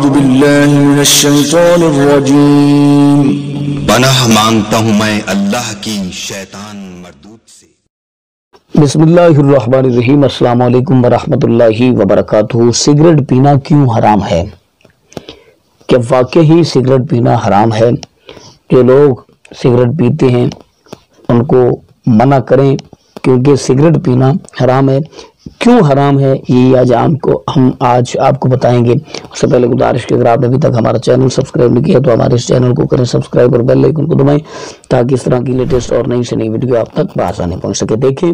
أعوذ بالله من الشيطان الرجيم. پناہ مانگتا ہوں میں اللہ کی شیطان مردود سے۔ بسم اللہ الرحمن الرحیم۔ السلام علیکم ورحمۃ اللہ وبرکاتہ۔ سگریٹ پینا کیوں حرام ہے؟ کہ واقعی سگریٹ پینا حرام ہے؟ جو لوگ سگریٹ پیتے ہیں ان کو منع کریں۔ کیونکہ سگریٹ پینا حرام ہے۔ کیوں حرام ہے؟ یہ آج ہم کو ہم آج آپ کو بتائیں گے۔ اس سے پہلے گزارش کے اگر آپ نے ابھی تک ہمارا چینل سبسکرائب نہیں کیا تو ہمارے اس چینل کو کریں سبسکرائب اور بیل آئیکن کو دبائیں تاکہ اس طرح کی لیٹسٹ اور نئی سے نئی ویڈیو آپ تک بآسانی پہنچ سکے۔ دیکھیں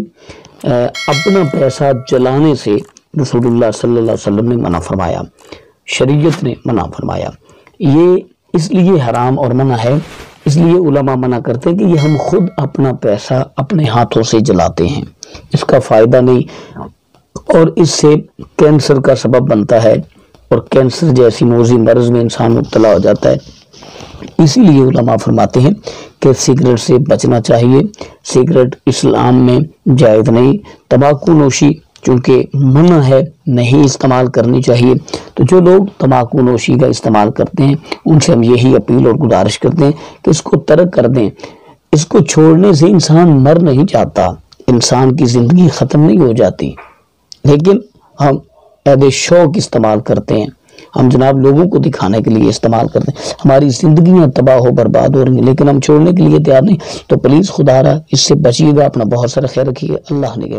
اپنا پیسہ جلانے سے رسول اللہ صلی اللہ علیہ وسلم نے منع فرمایا، شریعت نے منع فرمایا۔ یہ اس لیے حرام اور منع ہے اس لیے علماء منع کرتے ہیں کہ یہ ہم خود اپنا پیسہ اپنے ہاتھوں سے جلاتے ہیں۔ اس کا فائدہ نہیں، اور اس سے کینسر کا سبب بنتا ہے، اور کینسر جیسی موزی مرض میں انسان مبتلا ہو جاتا ہے۔ اسی لیے علماء فرماتے ہیں کہ سگریٹ سے بچنا چاہیے۔ سگریٹ اسلام میں جائز نہیں، تمباکو نوشی چونکہ منع ہے نہیں استعمال کرنی چاہیے، تو جو لوگ تمباکو نوشی کا استعمال کرتے ہیں، ان سے ہم یہی اپیل اور گزارش کرتے ہیں کہ اس کو ترک کر دیں۔ اس کو چھوڑنے سے انسان مر نہیں جاتا، انسان کی زندگی ختم نہیں ہو جاتی۔ لیکن ہم عید شوق استعمال کرتے ہیں۔ ہم جناب لوگوں کو دکھانے کے لیے استعمال کرتے ہیں۔ ہماری زندگیاں تباہ ہو برباد ہو رہی ہیں، لیکن ہم چھوڑنے کے لیے تیار نہیں۔ تو پلیز خدا رہا، اس سے بچیے گا، اپنا بہت سارا خیر رکھیے۔ اللہ نے کے